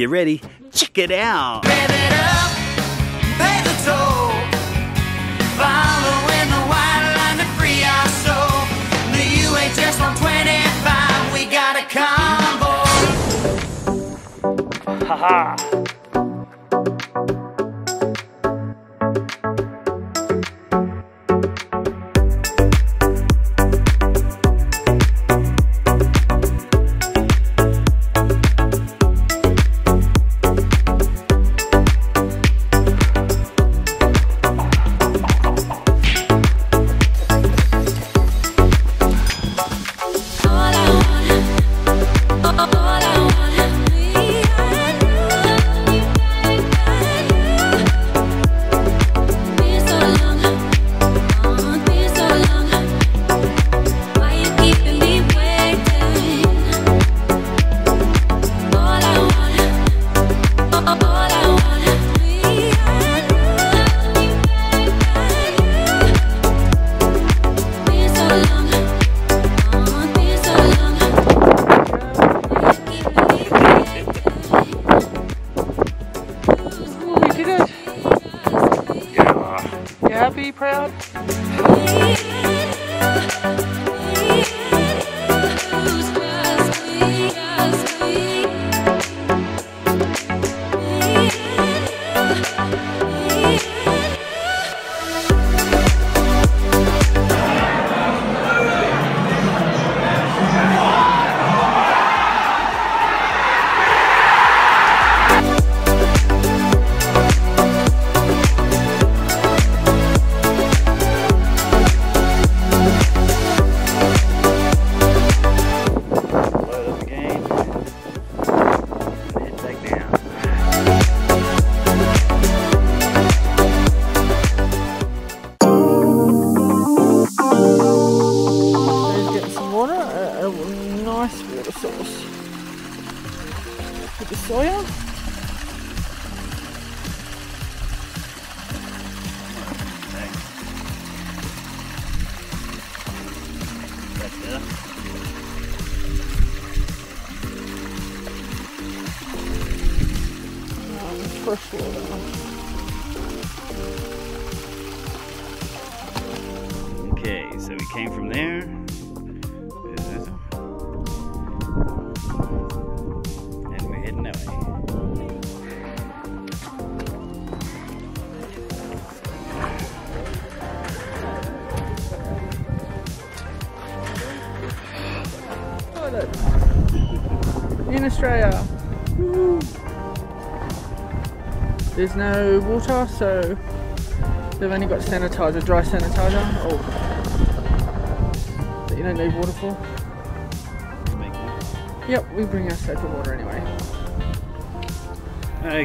get ready. Check it out. Rev Okay, so we came from there. And we're heading that way. In Australia. There's no water, so they've only got sanitizer, dry sanitizer. Oh. That you don't need water for. Yep, we bring our soap and water anyway.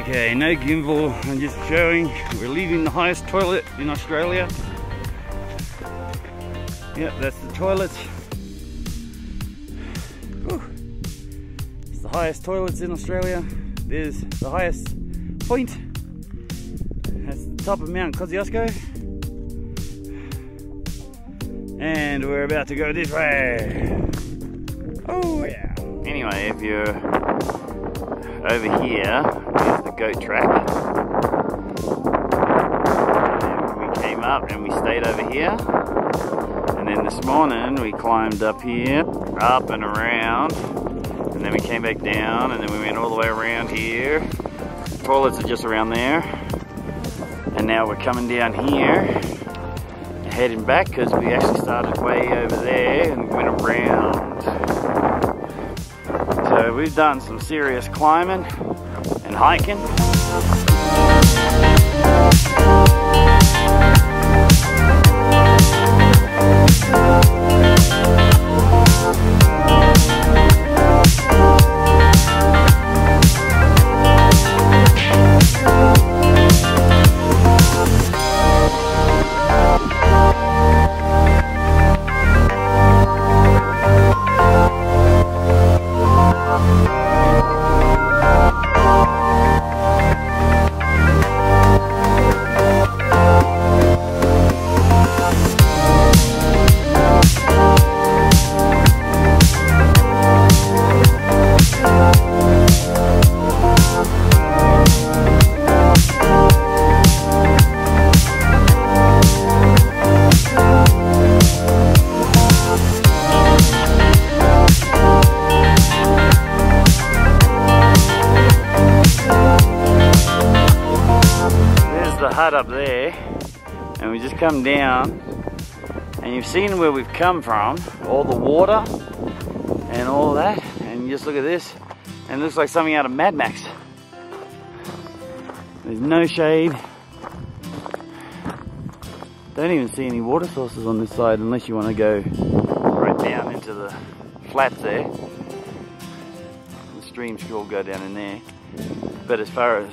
Okay, no gimbal. I'm just showing we're leaving the highest toilet in Australia. Yep, that's the toilet. Whew. It's the highest toilets in Australia. There's the highest point. Top of Mount Kosciuszko. And we're about to go this way. Oh yeah. Anyway, if you're over here, here is the goat track. And we came up and we stayed over here. And then this morning we climbed up here, up and around. And then we came back down and then we went all the way around here. Toilets are just around there. And now we're coming down here, heading back because we actually started way over there and went around. So we've done some serious climbing and hiking. You've seen where we've come from, all the water and all that. And just look at this and it looks like something out of Mad Max. There's no shade. Don't even see any water sources on this side unless you want to go right down into the flats there. The streams could all go down in there. But as far as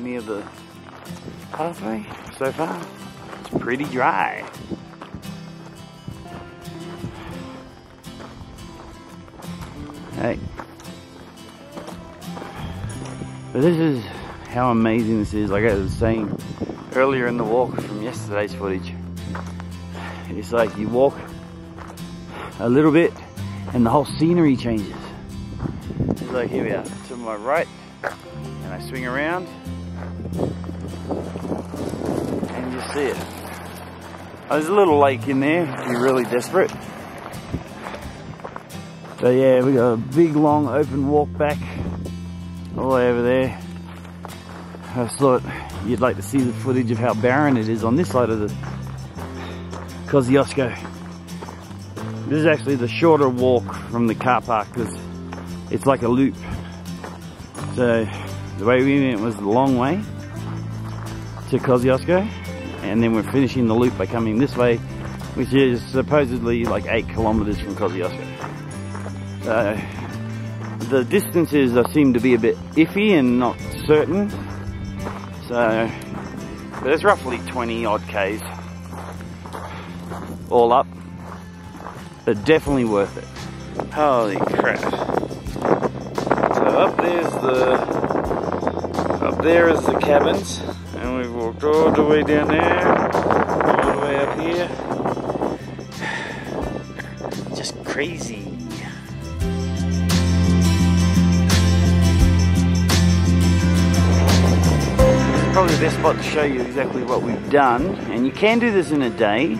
near the pathway so far, it's pretty dry. Hey. But this is how amazing this is. Like I was saying earlier in the walk from yesterday's footage. It's like you walk a little bit and the whole scenery changes. It's like here we are, to my right, and I swing around and you see it. There's a little lake in there if you're really desperate. So yeah, we got a big long open walk back all the way over there. I thought you'd like to see the footage of how barren it is on this side of the Kosciuszko. This is actually the shorter walk from the car park because it's like a loop. So the way we went was the long way to Kosciuszko and then we're finishing the loop by coming this way which is supposedly like 8 kilometers from Kosciuszko. So the distances uh, seem to be a bit iffy and not certain. So, but it's roughly 20 odd Ks all up, but definitely worth it. Holy crap. So up there's the, up there is the cabins, and we've walked all the way down there, all the way up here. Just crazy. Probably the best spot to show you exactly what we've done. And you can do this in a day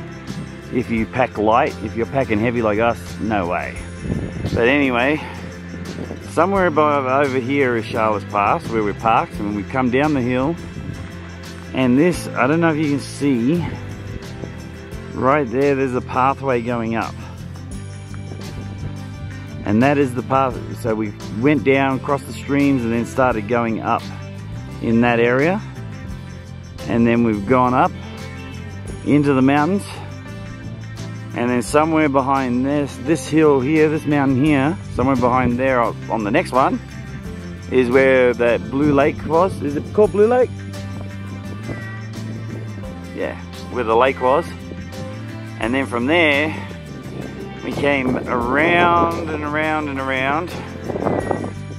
if you pack light. If you're packing heavy like us, no way. But anyway, somewhere above over here is Charlotte's Pass where we're parked and we've come down the hill. And this, I don't know if you can see, right there, there's a pathway going up. And that is the path, so we went down, crossed the streams and then started going up in that area and then we've gone up into the mountains. And then somewhere behind this this hill here this mountain here somewhere behind there on the next one is where that blue lake was. Is it called blue lake? Yeah where the lake was. And then from there we came around and around and around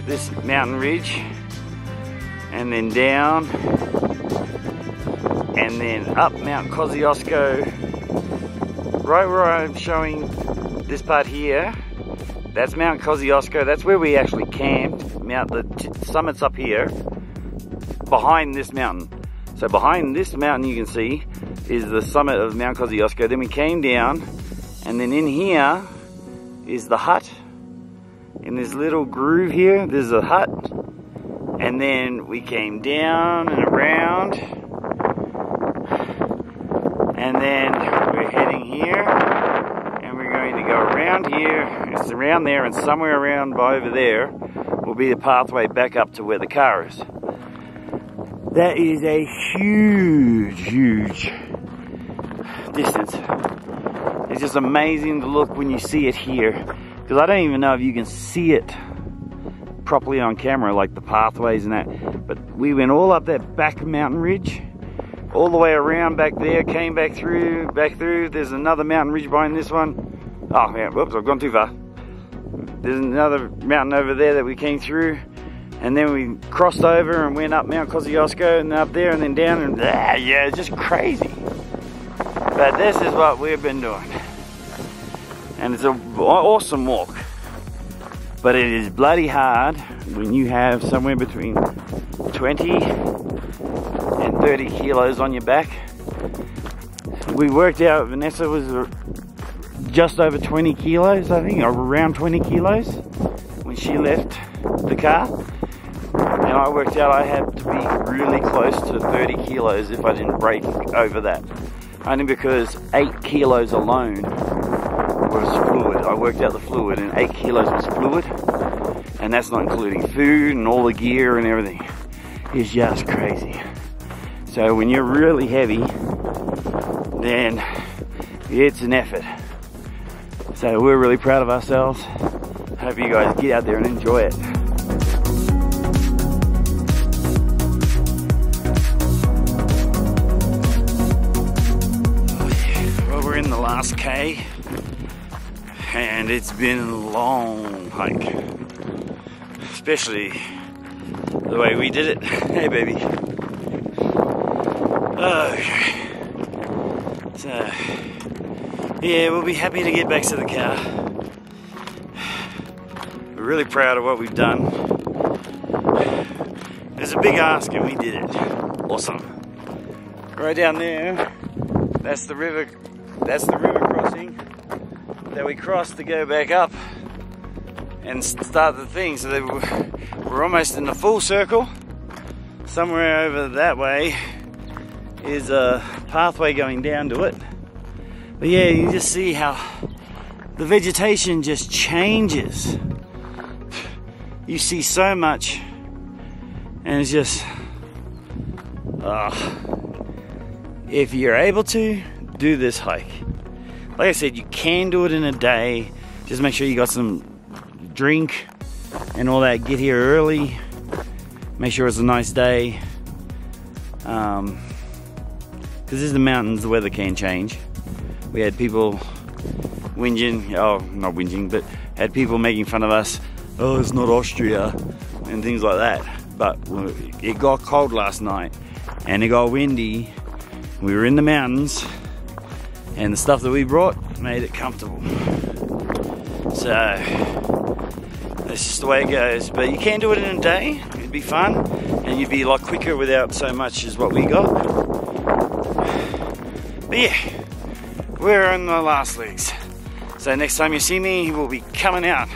this mountain ridge. And then down and then up Mount Kosciuszko, right where I'm showing this part here, that's Mount Kosciuszko, that's where we actually camped, Mount, the summit's up here, behind this mountain. So behind this mountain you can see is the summit of Mount Kosciuszko, then we came down, and then in here is the hut, in this little groove here, there's a hut, and then we came down and around, and then we're heading here and we're going to go around here. It's around there and somewhere around by over there will be the pathway back up to where the car is. That is a huge huge distance. It's just amazing to look when you see it here because I don't even know if you can see it properly on camera like the pathways and that but we went all up that back mountain ridge all the way around back there, came back through, back through. There's another mountain ridge behind this one. Oh, yeah, whoops, I've gone too far. There's another mountain over there that we came through. And then we crossed over and went up Mount Kosciuszko and up there and then down and ah, yeah, it's just crazy. But this is what we've been doing. And it's an awesome walk. But it is bloody hard when you have somewhere between 20 30 kilos on your back. We worked out Vanessa was just over 20 kilos, I think, around 20 kilos when she left the car. And I worked out I had to be really close to 30 kilos if I didn't break over that. Only because 8 kilos alone was fluid. I worked out the fluid, and 8 kilos was fluid, and that's not including food and all the gear and everything. It's just crazy. So when you're really heavy, then it's an effort. So we're really proud of ourselves. Hope you guys get out there and enjoy it. Oh, well, we're in the last K, and it's been a long hike. Especially the way we did it. Hey, baby. Oh, okay. So, yeah, we'll be happy to get back to the car. We're really proud of what we've done. There's a big ask and we did it. Awesome. Right down there, that's the river, that's the river crossing that we crossed to go back up and start the thing. So we're almost in the full circle. Somewhere over that way is a pathway going down to it. But yeah, you just see how the vegetation just changes. You see so much, and it's just, uh, if you're able to, do this hike. Like I said, you can do it in a day. Just make sure you got some drink and all that. Get here early. Make sure it's a nice day. Um, because is the mountains, the weather can change. We had people whinging, oh, not whinging, but had people making fun of us. Oh, it's not Austria, and things like that. But it got cold last night, and it got windy. We were in the mountains, and the stuff that we brought made it comfortable. So that's just the way it goes. But you can do it in a day. It'd be fun, and you'd be a lot quicker without so much as what we got. But yeah, we're in the last legs. So next time you see me, we'll be coming out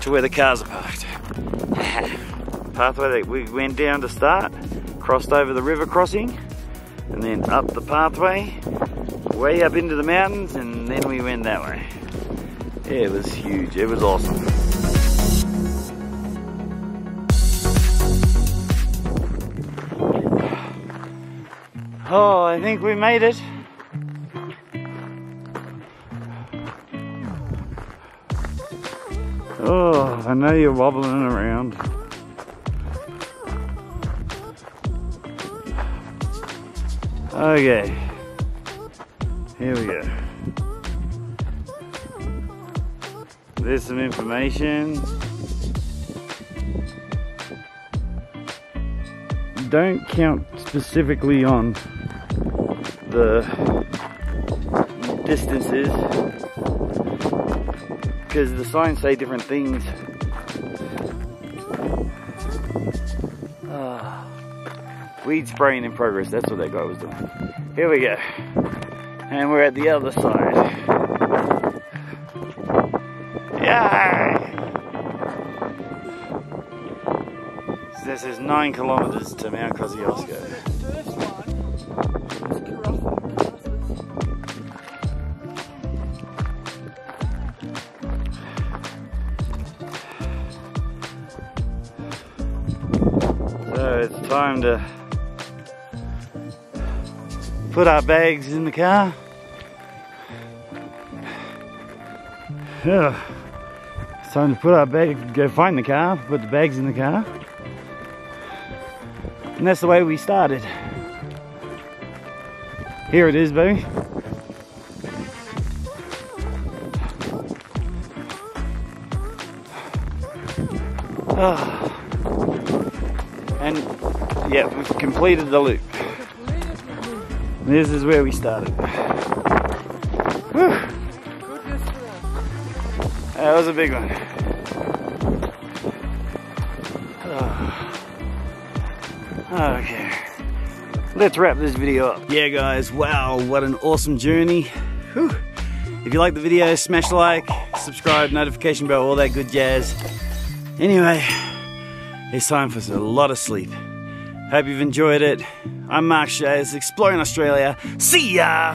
to where the cars are parked. Pathway that we went down to start, crossed over the river crossing, and then up the pathway, way up into the mountains, and then we went that way. Yeah, it was huge. It was awesome. Oh, I think we made it. I know you're wobbling around. Okay, here we go. There's some information. Don't count specifically on the distances because the signs say different things. Ah. weed spraying in progress, that's what that guy was doing. Here we go. And we're at the other side. Yay! This is nine kilometers to Mount Kosciuszko. So it's time to put our bags in the car. Yeah. It's time to put our bag, go find the car, put the bags in the car. And that's the way we started. Here it is, baby. Ah. And yeah, we've completed the loop. This is where we started. Whew. That was a big one. Ah. Okay. Let's wrap this video up. Yeah guys, wow, what an awesome journey. Whew. If you like the video, smash like, subscribe, notification bell, all that good jazz. Anyway, it's time for a lot of sleep. Hope you've enjoyed it. I'm Mark Shays, exploring Australia. See ya!